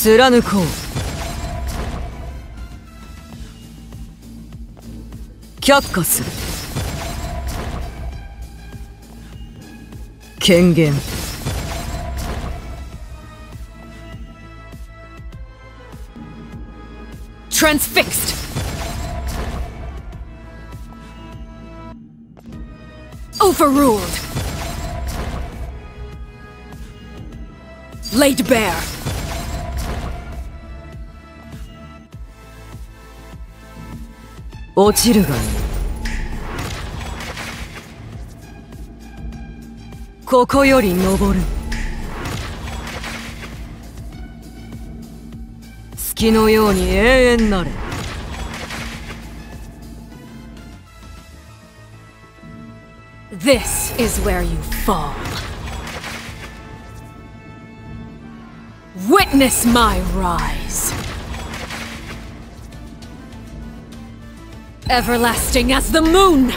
貫こう却下する権限 Transfixed! Overruled! Laid bare! 落ちるがいいここより登る月のように永遠なれ This is where you fall. Witness my rise. Everlasting as the moon!